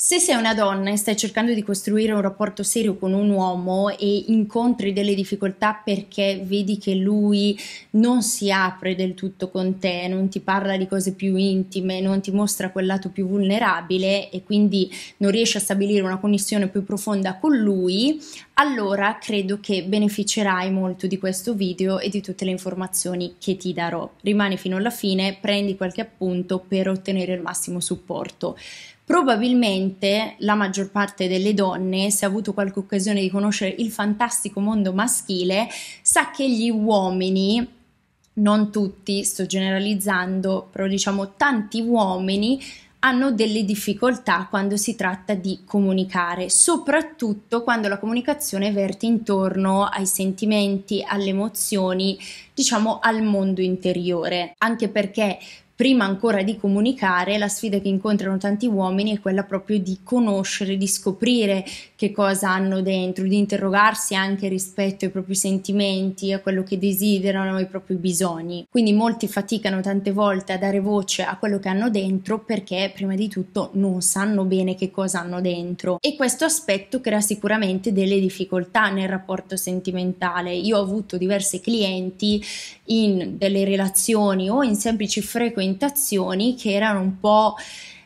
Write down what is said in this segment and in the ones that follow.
Se sei una donna e stai cercando di costruire un rapporto serio con un uomo e incontri delle difficoltà perché vedi che lui non si apre del tutto con te, non ti parla di cose più intime, non ti mostra quel lato più vulnerabile e quindi non riesci a stabilire una connessione più profonda con lui, allora credo che beneficerai molto di questo video e di tutte le informazioni che ti darò. Rimani fino alla fine, prendi qualche appunto per ottenere il massimo supporto. Probabilmente la maggior parte delle donne, se ha avuto qualche occasione di conoscere il fantastico mondo maschile, sa che gli uomini non tutti, sto generalizzando, però diciamo tanti uomini hanno delle difficoltà quando si tratta di comunicare, soprattutto quando la comunicazione verte intorno ai sentimenti, alle emozioni, diciamo al mondo interiore, anche perché prima ancora di comunicare, la sfida che incontrano tanti uomini è quella proprio di conoscere, di scoprire che cosa hanno dentro, di interrogarsi anche rispetto ai propri sentimenti, a quello che desiderano, ai propri bisogni. Quindi molti faticano tante volte a dare voce a quello che hanno dentro perché prima di tutto non sanno bene che cosa hanno dentro e questo aspetto crea sicuramente delle difficoltà nel rapporto sentimentale. Io ho avuto diversi clienti in delle relazioni o in semplici frequentazioni che erano un po'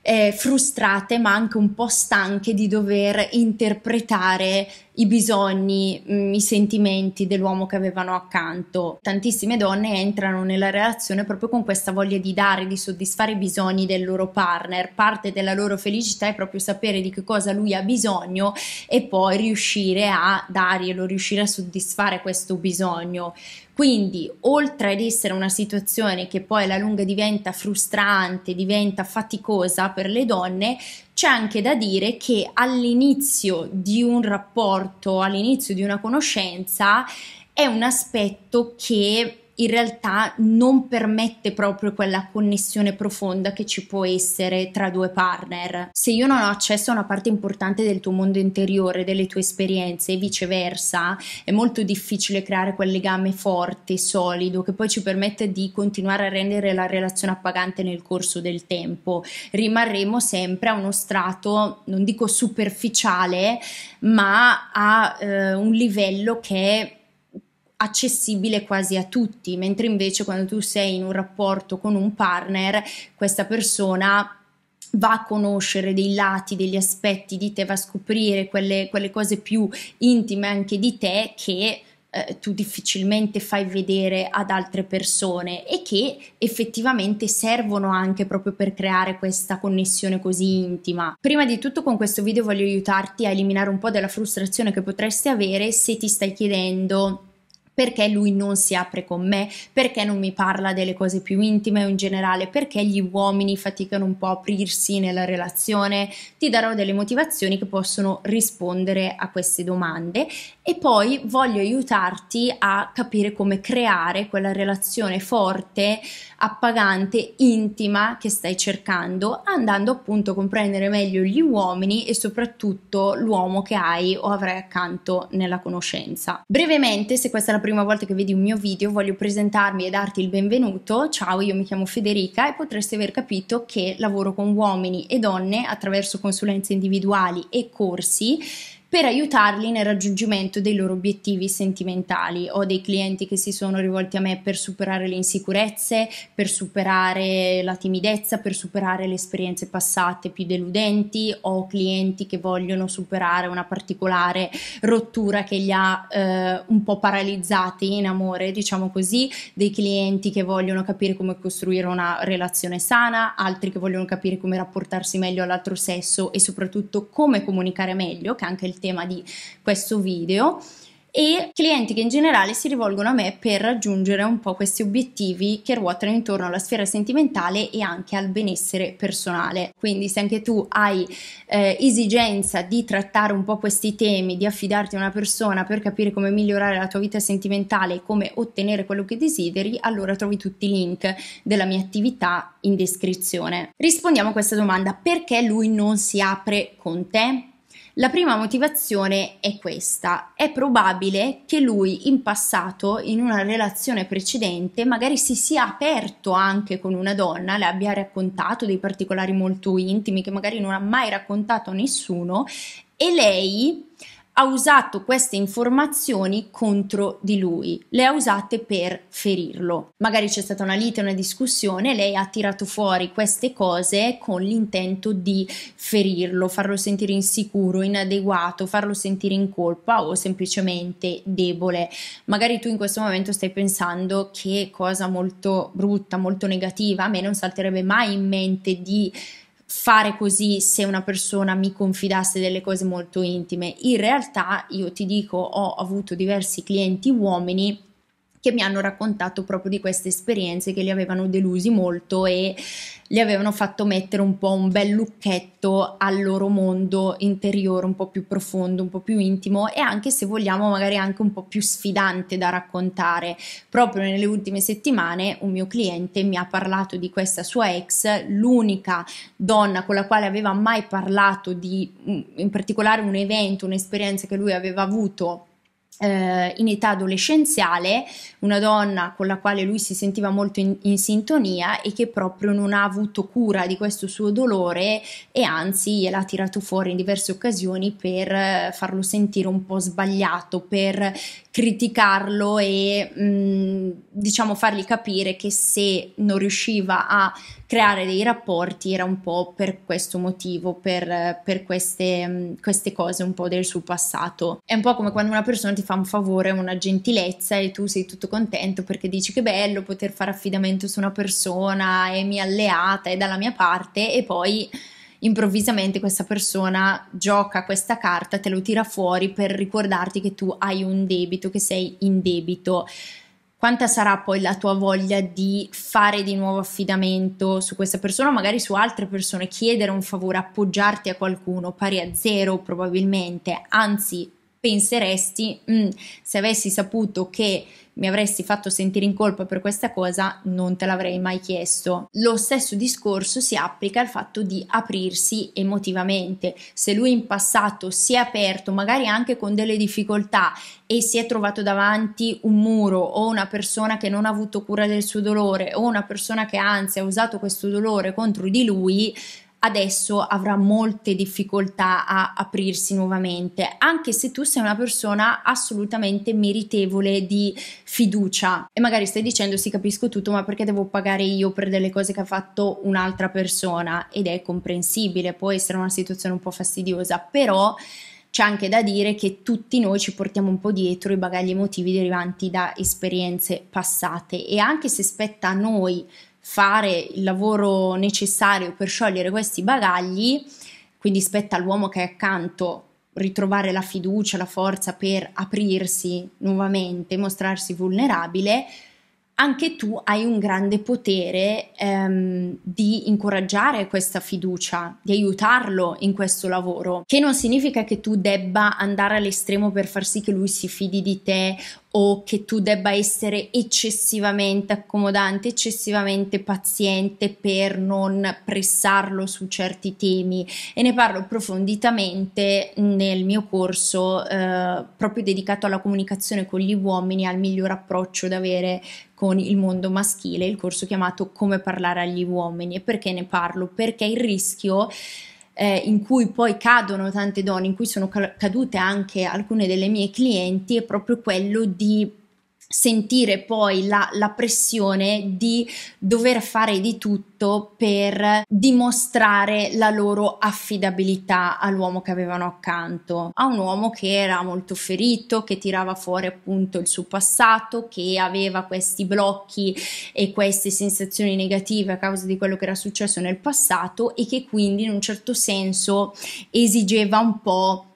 eh, frustrate ma anche un po' stanche di dover interpretare i bisogni, mm, i sentimenti dell'uomo che avevano accanto. Tantissime donne entrano nella relazione proprio con questa voglia di dare, di soddisfare i bisogni del loro partner. Parte della loro felicità è proprio sapere di che cosa lui ha bisogno e poi riuscire a darglielo, riuscire a soddisfare questo bisogno. Quindi, oltre ad essere una situazione che poi alla lunga diventa frustrante, diventa faticosa per le donne, c'è anche da dire che all'inizio di un rapporto, all'inizio di una conoscenza, è un aspetto che in realtà non permette proprio quella connessione profonda che ci può essere tra due partner. Se io non ho accesso a una parte importante del tuo mondo interiore, delle tue esperienze e viceversa, è molto difficile creare quel legame forte, solido, che poi ci permette di continuare a rendere la relazione appagante nel corso del tempo. Rimarremo sempre a uno strato, non dico superficiale, ma a eh, un livello che accessibile quasi a tutti, mentre invece quando tu sei in un rapporto con un partner, questa persona va a conoscere dei lati, degli aspetti di te, va a scoprire quelle, quelle cose più intime anche di te che eh, tu difficilmente fai vedere ad altre persone e che effettivamente servono anche proprio per creare questa connessione così intima. Prima di tutto con questo video voglio aiutarti a eliminare un po' della frustrazione che potresti avere se ti stai chiedendo perché lui non si apre con me, perché non mi parla delle cose più intime o in generale, perché gli uomini faticano un po' a aprirsi nella relazione, ti darò delle motivazioni che possono rispondere a queste domande. E poi voglio aiutarti a capire come creare quella relazione forte, appagante, intima che stai cercando, andando appunto a comprendere meglio gli uomini e soprattutto l'uomo che hai o avrai accanto nella conoscenza. Brevemente, se questa è la prima volta che vedi un mio video, voglio presentarmi e darti il benvenuto. Ciao, io mi chiamo Federica e potresti aver capito che lavoro con uomini e donne attraverso consulenze individuali e corsi per aiutarli nel raggiungimento dei loro obiettivi sentimentali. Ho dei clienti che si sono rivolti a me per superare le insicurezze, per superare la timidezza, per superare le esperienze passate più deludenti, ho clienti che vogliono superare una particolare rottura che li ha eh, un po' paralizzati in amore, diciamo così, dei clienti che vogliono capire come costruire una relazione sana, altri che vogliono capire come rapportarsi meglio all'altro sesso e soprattutto come comunicare meglio, che è anche il tema di questo video e clienti che in generale si rivolgono a me per raggiungere un po' questi obiettivi che ruotano intorno alla sfera sentimentale e anche al benessere personale. Quindi se anche tu hai eh, esigenza di trattare un po' questi temi, di affidarti a una persona per capire come migliorare la tua vita sentimentale e come ottenere quello che desideri, allora trovi tutti i link della mia attività in descrizione. Rispondiamo a questa domanda, perché lui non si apre con te? La prima motivazione è questa. È probabile che lui in passato, in una relazione precedente, magari si sia aperto anche con una donna, le abbia raccontato dei particolari molto intimi che magari non ha mai raccontato a nessuno e lei ha usato queste informazioni contro di lui, le ha usate per ferirlo. Magari c'è stata una lite, una discussione, lei ha tirato fuori queste cose con l'intento di ferirlo, farlo sentire insicuro, inadeguato, farlo sentire in colpa o semplicemente debole. Magari tu in questo momento stai pensando che cosa molto brutta, molto negativa, a me non salterebbe mai in mente di fare così se una persona mi confidasse delle cose molto intime. In realtà io ti dico, ho avuto diversi clienti uomini che mi hanno raccontato proprio di queste esperienze che li avevano delusi molto e li avevano fatto mettere un po' un bel lucchetto al loro mondo interiore, un po' più profondo, un po' più intimo e anche se vogliamo magari anche un po' più sfidante da raccontare. Proprio nelle ultime settimane un mio cliente mi ha parlato di questa sua ex, l'unica donna con la quale aveva mai parlato di in particolare un evento, un'esperienza che lui aveva avuto eh, in età adolescenziale, una donna con la quale lui si sentiva molto in, in, sintonia e che proprio non ha avuto cura di questo suo dolore e anzi gliel'ha tirato fuori in diverse occasioni per eh, farlo sentire un po' sbagliato, per criticarlo e mh, mm, diciamo fargli capire che se non riusciva a creare dei rapporti era un po' per questo motivo, per, per queste, queste, cose un po' del suo passato. È un po' come quando una persona ti fa un favore, una gentilezza e tu sei tutto contento perché dici che bello poter fare affidamento su una persona, è mia alleata, è dalla mia parte e poi improvvisamente questa persona gioca questa carta, te lo tira fuori per ricordarti che tu hai un debito, che sei in debito. Quanta sarà poi la tua voglia di fare di nuovo affidamento su questa persona, magari su altre persone, chiedere un favore, appoggiarti a qualcuno, pari a zero probabilmente, anzi penseresti mm, se avessi saputo che mi avresti fatto sentire in colpa per questa cosa, non te l'avrei mai chiesto. Lo stesso discorso si applica al fatto di aprirsi emotivamente. Se lui in passato si è aperto, magari anche con delle difficoltà, e si è trovato davanti un muro o una persona che non ha avuto cura del suo dolore o una persona che anzi ha usato questo dolore contro di lui, adesso avrà molte difficoltà a aprirsi nuovamente, anche se tu sei una persona assolutamente meritevole di fiducia. E magari stai dicendo sì capisco tutto ma perché devo pagare io per delle cose che ha fatto un'altra persona? Ed è comprensibile, può essere una situazione un po' fastidiosa, però c'è anche da dire che tutti noi ci portiamo un po' dietro i bagagli emotivi derivanti da esperienze passate. E anche se spetta a noi fare il lavoro necessario per sciogliere questi bagagli, quindi spetta all'uomo che è accanto ritrovare la fiducia, la forza per aprirsi nuovamente, mostrarsi vulnerabile, anche tu hai un grande potere ehm, di incoraggiare questa fiducia, di aiutarlo in questo lavoro, che non significa che tu debba andare all'estremo per far sì che lui si fidi di te o che tu debba essere eccessivamente accomodante, eccessivamente paziente per non pressarlo su certi temi. E ne parlo approfonditamente nel mio corso eh, proprio dedicato alla comunicazione con gli uomini, al miglior approccio da avere con il mondo maschile, il corso chiamato Come parlare agli uomini. E perché ne parlo? Perché il rischio eh, in cui poi cadono tante donne, in cui sono cadute anche alcune delle mie clienti, è proprio quello di sentire poi la, la, pressione di dover fare di tutto per dimostrare la loro affidabilità all'uomo che avevano accanto, a un uomo che era molto ferito, che tirava fuori appunto il suo passato, che aveva questi blocchi e queste sensazioni negative a causa di quello che era successo nel passato e che quindi in un certo senso esigeva un po'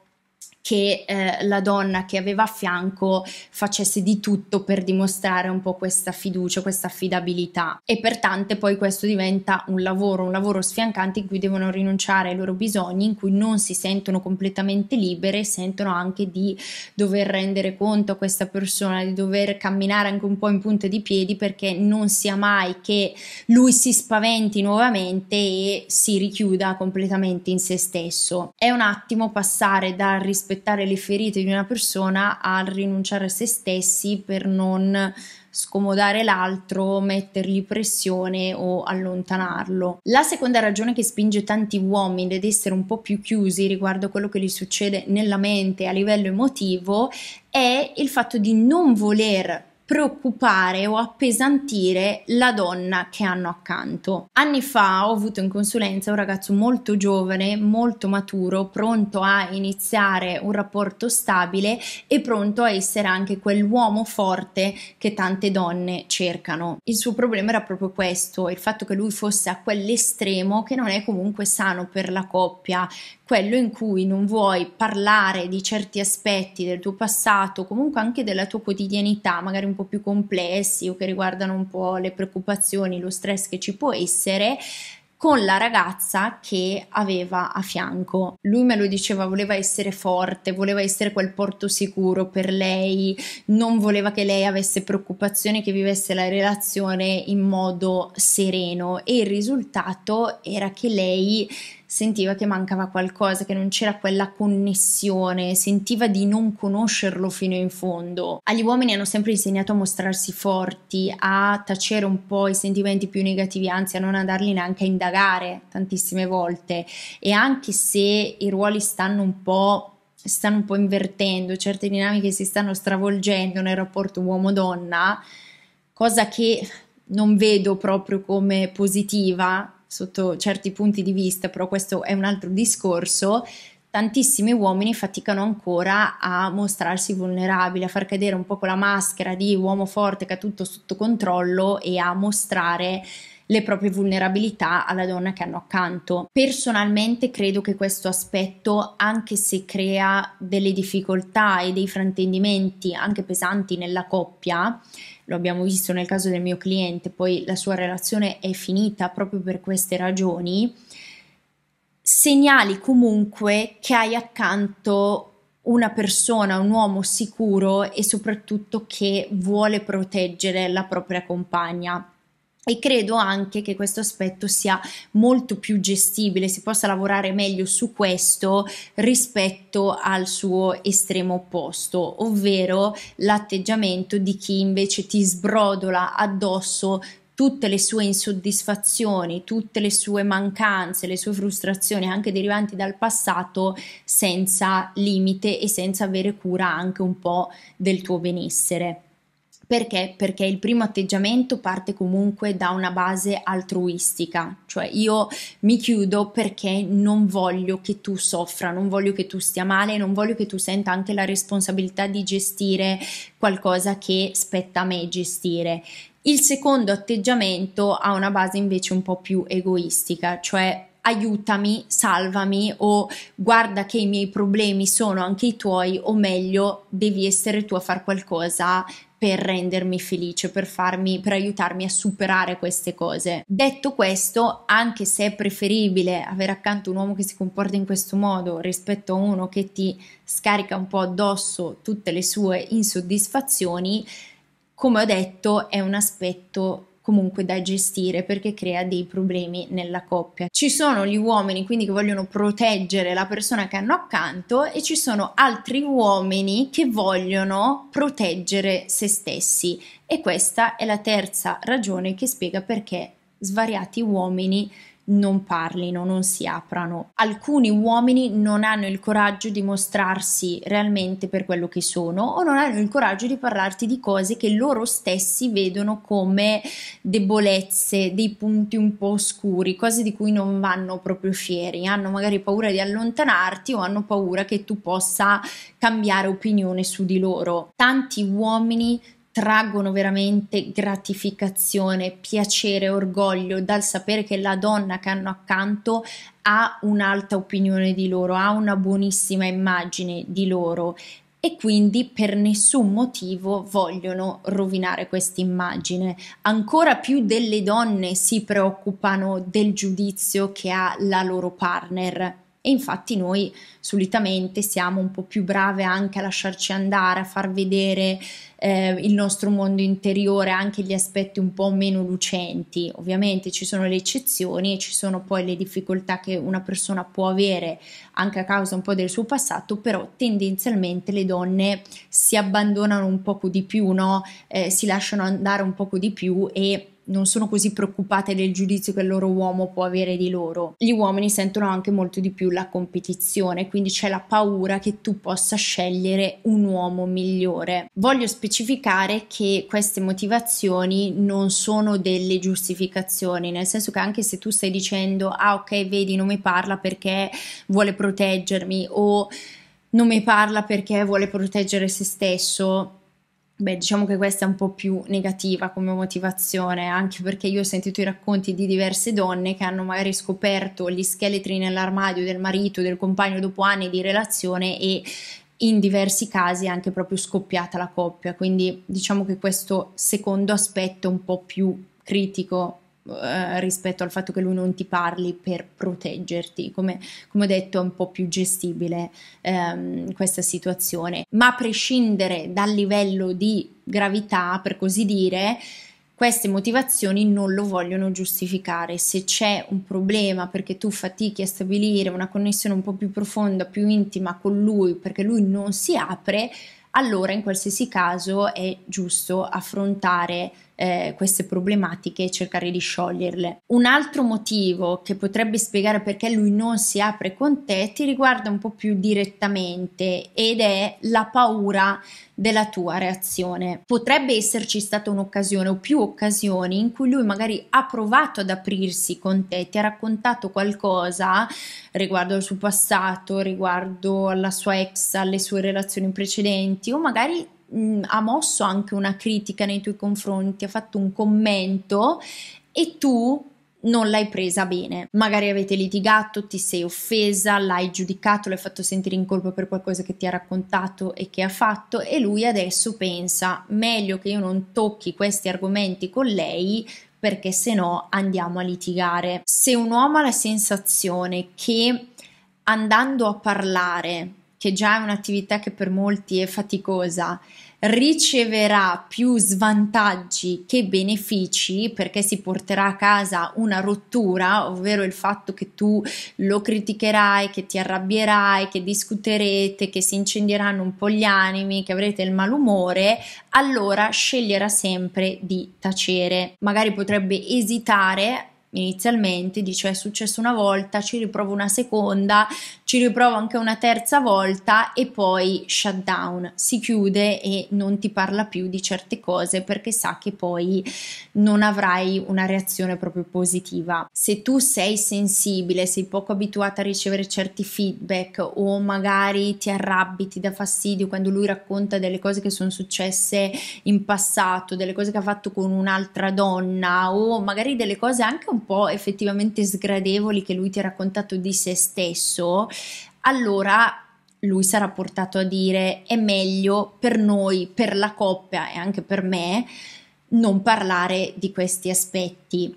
che eh, la donna che aveva a fianco facesse di tutto per dimostrare un po' questa fiducia, questa affidabilità e pertanto poi questo diventa un lavoro, un lavoro sfiancante in cui devono rinunciare ai loro bisogni, in cui non si sentono completamente libere, sentono anche di dover rendere conto a questa persona, di dover camminare anche un po' in punta di piedi perché non sia mai che lui si spaventi nuovamente e si richiuda completamente in se stesso. È un attimo passare dal rispetto rispettare le ferite di una persona a rinunciare a se stessi per non scomodare l'altro, mettergli pressione o allontanarlo. La seconda ragione che spinge tanti uomini ad essere un po' più chiusi riguardo quello che gli succede nella mente a livello emotivo è il fatto di non voler preoccupare o appesantire la donna che hanno accanto. Anni fa ho avuto in consulenza un ragazzo molto giovane, molto maturo, pronto a iniziare un rapporto stabile e pronto a essere anche quell'uomo forte che tante donne cercano. Il suo problema era proprio questo, il fatto che lui fosse a quell'estremo che non è comunque sano per la coppia, quello in cui non vuoi parlare di certi aspetti del tuo passato, comunque anche della tua quotidianità, magari un po' più complessi o che riguardano un po' le preoccupazioni, lo stress che ci può essere, con la ragazza che aveva a fianco. Lui me lo diceva, voleva essere forte, voleva essere quel porto sicuro per lei, non voleva che lei avesse preoccupazioni, che vivesse la relazione in modo sereno e il risultato era che lei sentiva che mancava qualcosa, che non c'era quella connessione, sentiva di non conoscerlo fino in fondo. Agli uomini hanno sempre insegnato a mostrarsi forti, a tacere un po' i sentimenti più negativi, anzi a non andarli neanche a indagare tantissime volte. E anche se i ruoli stanno un po' stanno un po' invertendo, certe dinamiche si stanno stravolgendo nel rapporto uomo-donna, cosa che non vedo proprio come positiva, sotto certi punti di vista, però questo è un altro discorso, tantissimi uomini faticano ancora a mostrarsi vulnerabili, a far cadere un po' quella maschera di uomo forte che ha tutto sotto controllo e a mostrare le proprie vulnerabilità alla donna che hanno accanto. Personalmente credo che questo aspetto, anche se crea delle difficoltà e dei fraintendimenti anche pesanti nella coppia, lo abbiamo visto nel caso del mio cliente, poi la sua relazione è finita proprio per queste ragioni, segnali comunque che hai accanto una persona, un uomo sicuro e soprattutto che vuole proteggere la propria compagna e credo anche che questo aspetto sia molto più gestibile, si possa lavorare meglio su questo rispetto al suo estremo opposto, ovvero l'atteggiamento di chi invece ti sbrodola addosso tutte le sue insoddisfazioni, tutte le sue mancanze, le sue frustrazioni anche derivanti dal passato senza limite e senza avere cura anche un po' del tuo benessere. Perché? Perché il primo atteggiamento parte comunque da una base altruistica, cioè io mi chiudo perché non voglio che tu soffra, non voglio che tu stia male, non voglio che tu senta anche la responsabilità di gestire qualcosa che spetta a me gestire. Il secondo atteggiamento ha una base invece un po' più egoistica, cioè aiutami, salvami o guarda che i miei problemi sono anche i tuoi o meglio devi essere tu a fare qualcosa per rendermi felice, per farmi, per aiutarmi a superare queste cose. Detto questo, anche se è preferibile avere accanto un uomo che si comporta in questo modo rispetto a uno che ti scarica un po' addosso tutte le sue insoddisfazioni, come ho detto, è un aspetto comunque da gestire perché crea dei problemi nella coppia. Ci sono gli uomini quindi che vogliono proteggere la persona che hanno accanto e ci sono altri uomini che vogliono proteggere se stessi e questa è la terza ragione che spiega perché svariati uomini non parlino, non si aprano. Alcuni uomini non hanno il coraggio di mostrarsi realmente per quello che sono o non hanno il coraggio di parlarti di cose che loro stessi vedono come debolezze, dei punti un po' oscuri, cose di cui non vanno proprio fieri, hanno magari paura di allontanarti o hanno paura che tu possa cambiare opinione su di loro. Tanti uomini traggono veramente gratificazione, piacere, orgoglio dal sapere che la donna che hanno accanto ha un'alta opinione di loro, ha una buonissima immagine di loro e quindi per nessun motivo vogliono rovinare questa immagine. Ancora più delle donne si preoccupano del giudizio che ha la loro partner e infatti noi solitamente siamo un po' più brave anche a lasciarci andare, a far vedere eh, il nostro mondo interiore, anche gli aspetti un po' meno lucenti. Ovviamente ci sono le eccezioni e ci sono poi le difficoltà che una persona può avere anche a causa un po' del suo passato, però tendenzialmente le donne si abbandonano un poco di più, no? eh, si lasciano andare un poco di più e non sono così preoccupate del giudizio che il loro uomo può avere di loro. Gli uomini sentono anche molto di più la competizione, quindi c'è la paura che tu possa scegliere un uomo migliore. Voglio specificare che queste motivazioni non sono delle giustificazioni, nel senso che anche se tu stai dicendo "Ah, ok, vedi, non mi parla perché vuole proteggermi" o non mi parla perché vuole proteggere se stesso, Beh, diciamo che questa è un po' più negativa come motivazione, anche perché io ho sentito i racconti di diverse donne che hanno magari scoperto gli scheletri nell'armadio del marito, del compagno dopo anni di relazione e in diversi casi è anche proprio scoppiata la coppia. Quindi diciamo che questo secondo aspetto è un po' più critico eh, rispetto al fatto che lui non ti parli per proteggerti. Come, come ho detto, è un po' più gestibile ehm, questa situazione. Ma a prescindere dal livello di gravità, per così dire, queste motivazioni non lo vogliono giustificare. Se c'è un problema perché tu fatichi a stabilire una connessione un po' più profonda, più intima con lui, perché lui non si apre, allora in qualsiasi caso è giusto affrontare eh, queste problematiche e cercare di scioglierle. Un altro motivo che potrebbe spiegare perché lui non si apre con te ti riguarda un po' più direttamente ed è la paura della tua reazione. Potrebbe esserci stata un'occasione o più occasioni in cui lui magari ha provato ad aprirsi con te, ti ha raccontato qualcosa riguardo al suo passato, riguardo alla sua ex, alle sue relazioni precedenti o magari mh, ha mosso anche una critica nei tuoi confronti, ha fatto un commento e tu non l'hai presa bene. Magari avete litigato, ti sei offesa, l'hai giudicato, l'hai fatto sentire in colpa per qualcosa che ti ha raccontato e che ha fatto e lui adesso pensa meglio che io non tocchi questi argomenti con lei perché se no andiamo a litigare. Se un uomo ha la sensazione che andando a parlare che già è un'attività che per molti è faticosa, riceverà più svantaggi che benefici perché si porterà a casa una rottura, ovvero il fatto che tu lo criticherai, che ti arrabbierai, che discuterete, che si incendieranno un po' gli animi, che avrete il malumore, allora sceglierà sempre di tacere. Magari potrebbe esitare inizialmente, dice è successo una volta, ci riprovo una seconda, ci riprovo anche una terza volta e poi shutdown, si chiude e non ti parla più di certe cose perché sa che poi non avrai una reazione proprio positiva. Se tu sei sensibile, sei poco abituata a ricevere certi feedback o magari ti arrabbi, ti dà fastidio quando lui racconta delle cose che sono successe in passato, delle cose che ha fatto con un'altra donna o magari delle cose anche un po' effettivamente sgradevoli che lui ti ha raccontato di se stesso, allora lui sarà portato a dire è meglio per noi, per la coppia e anche per me non parlare di questi aspetti.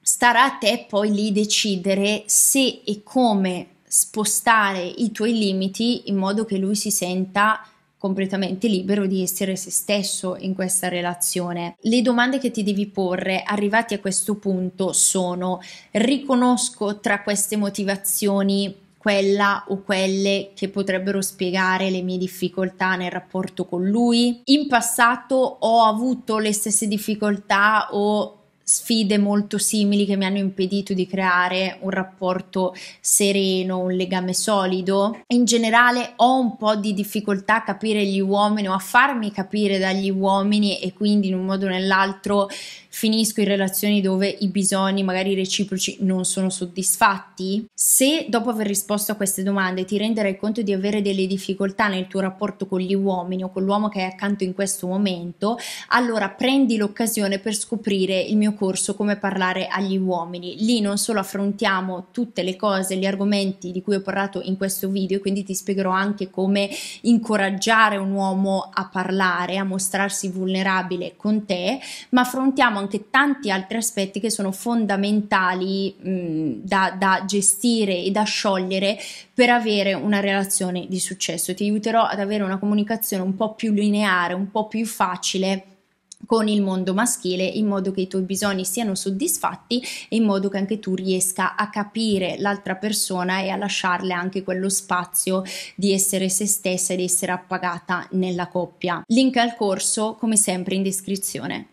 Starà a te poi lì decidere se e come spostare i tuoi limiti in modo che lui si senta completamente libero di essere se stesso in questa relazione. Le domande che ti devi porre arrivati a questo punto sono riconosco tra queste motivazioni quella o quelle che potrebbero spiegare le mie difficoltà nel rapporto con lui. In passato ho avuto le stesse difficoltà o sfide molto simili che mi hanno impedito di creare un rapporto sereno, un legame solido. In generale ho un po' di difficoltà a capire gli uomini o a farmi capire dagli uomini e quindi in un modo o nell'altro finisco in relazioni dove i bisogni magari reciproci non sono soddisfatti? Se dopo aver risposto a queste domande ti renderai conto di avere delle difficoltà nel tuo rapporto con gli uomini o con l'uomo che è accanto in questo momento, allora prendi l'occasione per scoprire il mio corso come parlare agli uomini. Lì non solo affrontiamo tutte le cose, gli argomenti di cui ho parlato in questo video, quindi ti spiegherò anche come incoraggiare un uomo a parlare, a mostrarsi vulnerabile con te, ma affrontiamo anche tanti altri aspetti che sono fondamentali mh, da, da gestire e da sciogliere per avere una relazione di successo. Ti aiuterò ad avere una comunicazione un po' più lineare, un po' più facile con il mondo maschile in modo che i tuoi bisogni siano soddisfatti e in modo che anche tu riesca a capire l'altra persona e a lasciarle anche quello spazio di essere se stessa e di essere appagata nella coppia. Link al corso come sempre in descrizione.